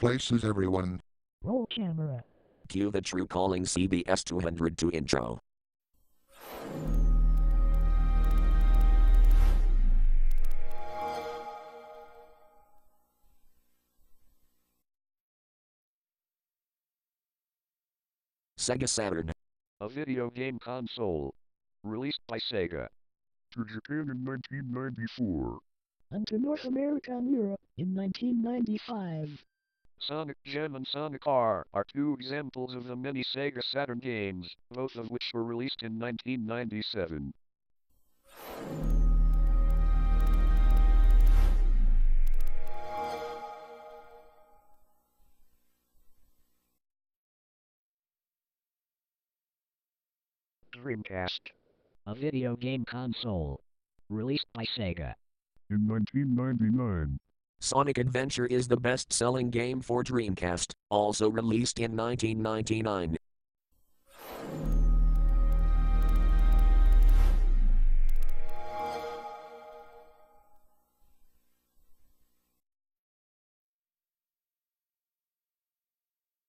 Places everyone. Roll camera. Cue the True Calling CBS 200 to intro. Sega Saturn. a video game console. Released by Sega. To Japan in 1994. And to North America and Europe in 1995. Sonic Jam and Sonic R are two examples of the many Sega Saturn games, both of which were released in 1997. Dreamcast. A video game console. Released by Sega. In 1999. Sonic Adventure is the best selling game for Dreamcast, also released in 1999.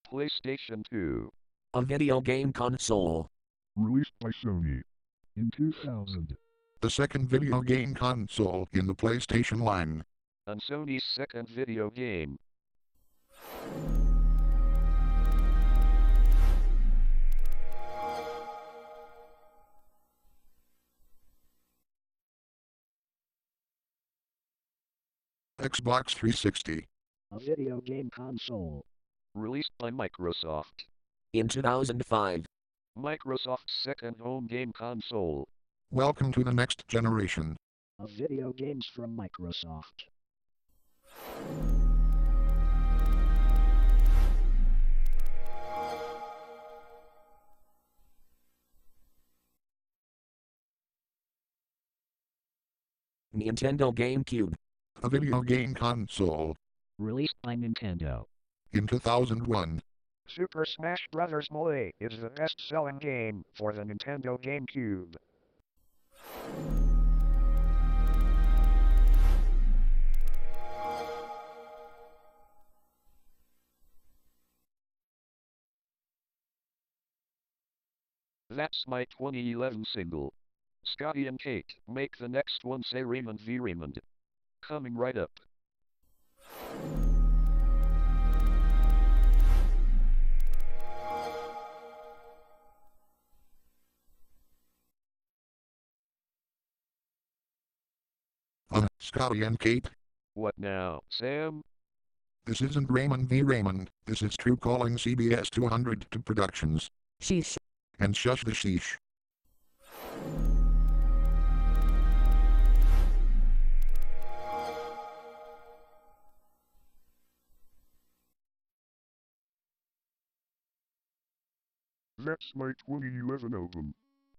PlayStation 2. A video game console. Released by Sony. In 2000. The second video game console in the PlayStation line. And Sony's second video game. Xbox 360. A video game console. Released by Microsoft. In 2005. Microsoft's second home game console. Welcome to the next generation. Of video games from Microsoft. Nintendo GameCube. A video game console. Released by Nintendo. In 2001. Super Smash Bros. Melee is the best-selling game for the Nintendo GameCube. That's my 2011 single. Scotty and Kate make the next one say Raymond v. Raymond. Coming right up. Uh, Scotty and Kate. What now, Sam? This isn't Raymond v. Raymond. This is True Calling CBS 200 to Productions. Sheesh. And shush the sheesh. That's my 2011 album.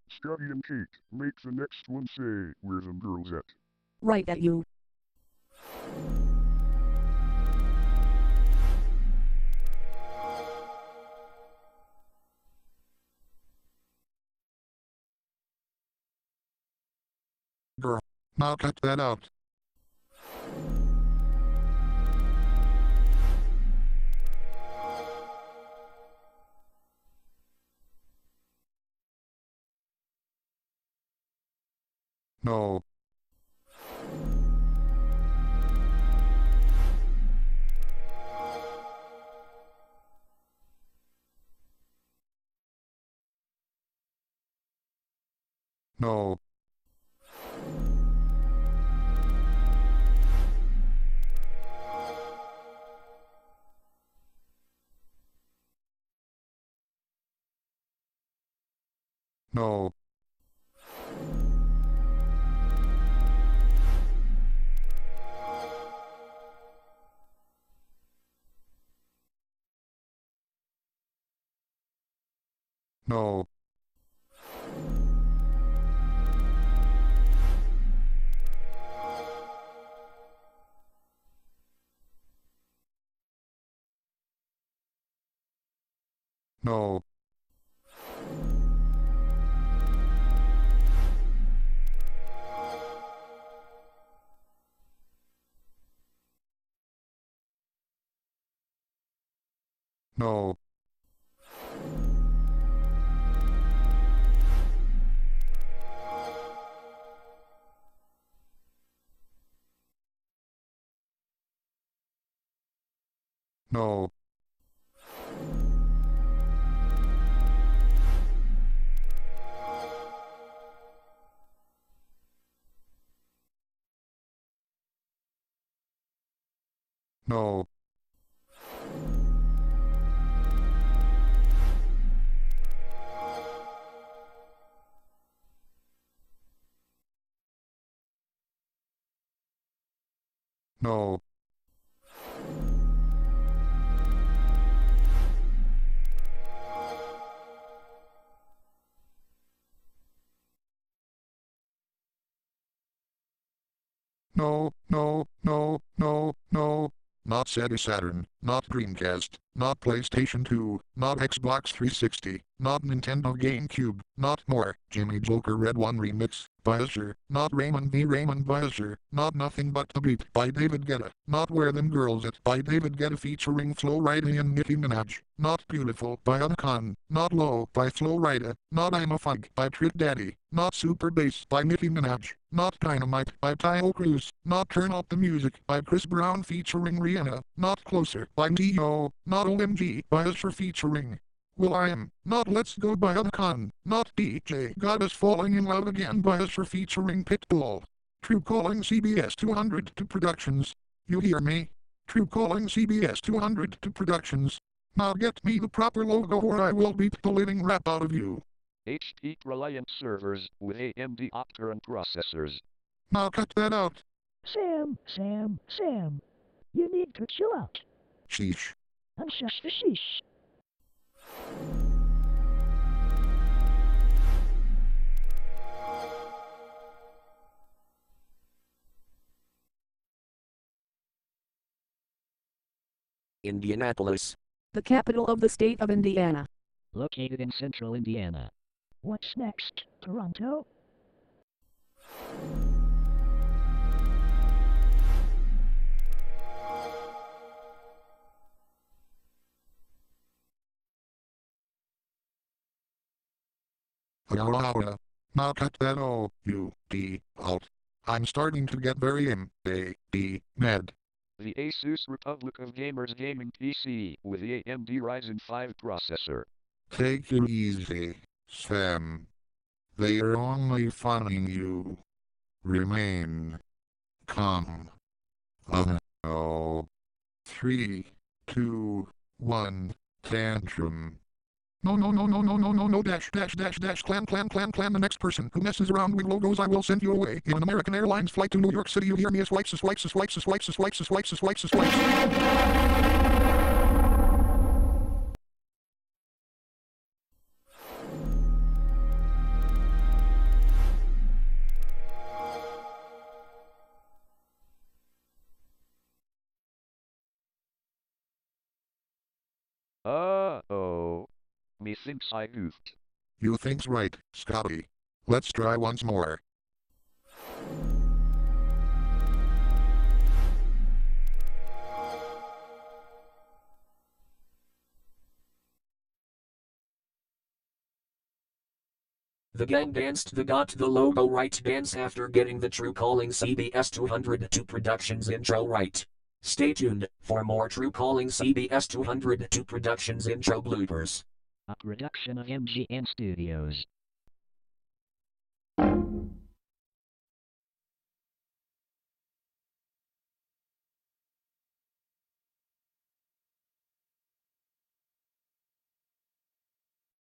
Scotty and Kate make the next one say where them girls at. Right at you. Now cut that out. No. No. No. No. No. No. No. No. No. No, no, no, no, no. Not Sega Saturn, not Dreamcast, not PlayStation 2, not Xbox 360, not Nintendo GameCube, not more. Jimmy Joker RedOne Remix, by Usher, not Raymond V. Raymond Usher, not Nothing But the Beat by David Guetta, not Where Them Girls At by David Guetta featuring Flo Rida and Nicki Minaj, not Beautiful by Anaconda, not Low by Flo Rida, not I'm a Funk by Trick Daddy, not Super Bass by Nicki Minaj, not Dynamite by Taio Cruz, not Turn Up the Music by Chris Brown featuring Rihanna, not Closer by T.O., not OMG by Usher featuring will.i.am, not Let's Go by Anaconda, not DJ Got Us Falling in Love Again by Usher featuring Pitbull. True Calling CBS 200 to Productions. You hear me? True Calling CBS 200 to Productions. Now get me the proper logo or I will beat the living rap out of you. HP ProLiant servers with AMD Opteron processors. Now cut that out. Sam, Sam, Sam. You need to chill out. Sheesh. And shush the sheesh. Indianapolis. the capital of the state of Indiana. Located in central Indiana. What's next, Toronto? Now cut that O, U, D, out. I'm starting to get very M, A, D, mad. The Asus Republic of Gamers Gaming PC with the AMD Ryzen 5 processor. Take it easy, Sam. They are only funning you. Remain calm. Uh oh. Three, two, one, tantrum. No, no, no, no, no, no, no, no, dash, dash, dash, dash, clan, clan, clan, clan, the next person who messes around with logos, I will send you away. In an American Airlines flight to New York City, you hear me as swipes, swipes, swipes, swipes, swipes, swipes, swipes, as swipes. Methinks I goofed. You think's right, Scotty. Let's try once more. The gang danced the got the logo right dance after getting the True Calling CBS 200 to Productions intro right. Stay tuned for more True Calling CBS 200 to Productions intro bloopers. A production of MGM Studios.